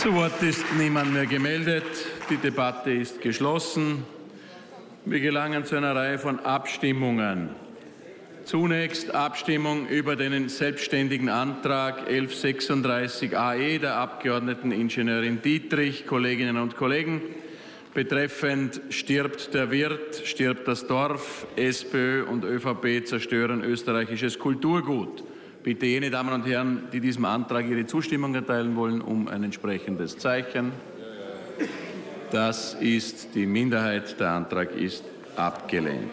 Zu Wort ist niemand mehr gemeldet. Die Debatte ist geschlossen. Wir gelangen zu einer Reihe von Abstimmungen. Zunächst Abstimmung über den selbstständigen Antrag 1136 AE der Abgeordneten Ingenieurin Dietrich, Kolleginnen und Kollegen, betreffend stirbt der Wirt, stirbt das Dorf, SPÖ und ÖVP zerstören österreichisches Kulturgut. Bitte jene Damen und Herren, die diesem Antrag ihre Zustimmung erteilen wollen, um ein entsprechendes Zeichen. Das ist die Minderheit. Der Antrag ist abgelehnt.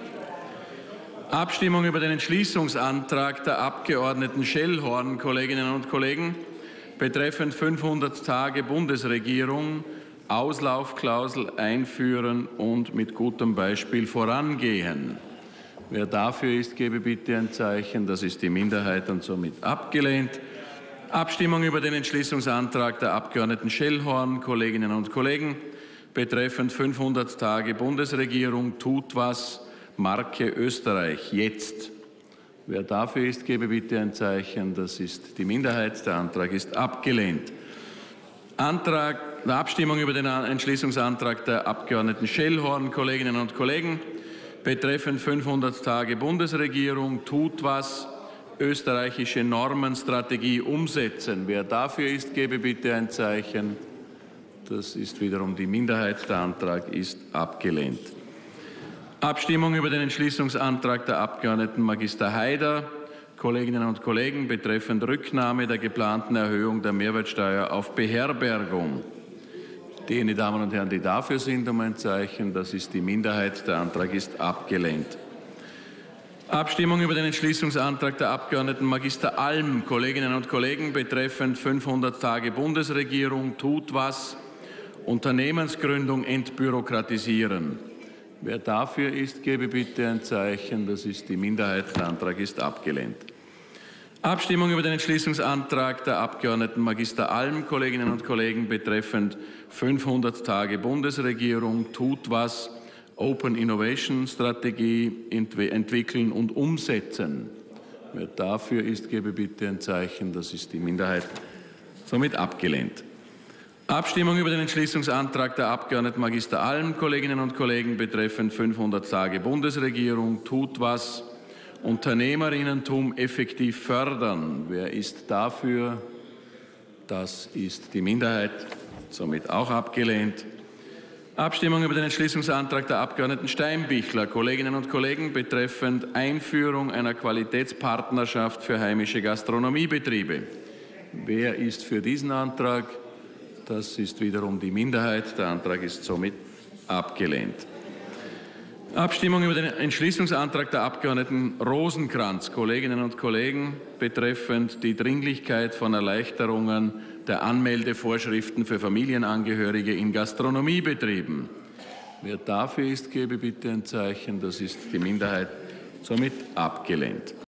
Abstimmung über den Entschließungsantrag der Abgeordneten Schellhorn, Kolleginnen und Kollegen, betreffend 500 Tage Bundesregierung, Auslaufklausel einführen und mit gutem Beispiel vorangehen. Wer dafür ist, gebe bitte ein Zeichen. Das ist die Minderheit und somit abgelehnt. Abstimmung über den Entschließungsantrag der Abgeordneten Schellhorn, Kolleginnen und Kollegen, betreffend 500 Tage Bundesregierung tut was, Marke Österreich jetzt. Wer dafür ist, gebe bitte ein Zeichen. Das ist die Minderheit. Der Antrag ist abgelehnt. Antrag, Abstimmung über den Entschließungsantrag der Abgeordneten Schellhorn, Kolleginnen und Kollegen betreffend 500 Tage Bundesregierung tut was, österreichische Normenstrategie umsetzen. Wer dafür ist, gebe bitte ein Zeichen. Das ist wiederum die Minderheit. Der Antrag ist abgelehnt. Abstimmung über den Entschließungsantrag der Abgeordneten Magister Haider, Kolleginnen und Kollegen, betreffend Rücknahme der geplanten Erhöhung der Mehrwertsteuer auf Beherbergung. Jene Damen und Herren, die dafür sind, um ein Zeichen. Das ist die Minderheit. Der Antrag ist abgelehnt. Abstimmung über den Entschließungsantrag der Abgeordneten Magister Alm, Kolleginnen und Kollegen, betreffend 500 Tage Bundesregierung tut was, Unternehmensgründung entbürokratisieren. Wer dafür ist, gebe bitte ein Zeichen. Das ist die Minderheit. Der Antrag ist abgelehnt. Abstimmung über den Entschließungsantrag der Abgeordneten Magister Alm, Kolleginnen und Kollegen, betreffend 500 Tage Bundesregierung tut was, Open Innovation Strategie entwickeln und umsetzen. Wer dafür ist, gebe bitte ein Zeichen. Das ist die Minderheit. Somit abgelehnt. Abstimmung über den Entschließungsantrag der Abgeordneten Magister Alm, Kolleginnen und Kollegen, betreffend 500 Tage Bundesregierung tut was, Unternehmerinnentum effektiv fördern. Wer ist dafür? Das ist die Minderheit, somit auch abgelehnt. Abstimmung über den Entschließungsantrag der Abgeordneten Steinbichler, Kolleginnen und Kollegen, betreffend Einführung einer Qualitätspartnerschaft für heimische Gastronomiebetriebe. Wer ist für diesen Antrag? Das ist wiederum die Minderheit. Der Antrag ist somit abgelehnt. Abstimmung über den Entschließungsantrag der Abgeordneten Rosenkranz, Kolleginnen und Kollegen, betreffend die Dringlichkeit von Erleichterungen der Anmeldevorschriften für Familienangehörige in Gastronomiebetrieben. Wer dafür ist, gebe bitte ein Zeichen. Das ist die Minderheit, somit abgelehnt.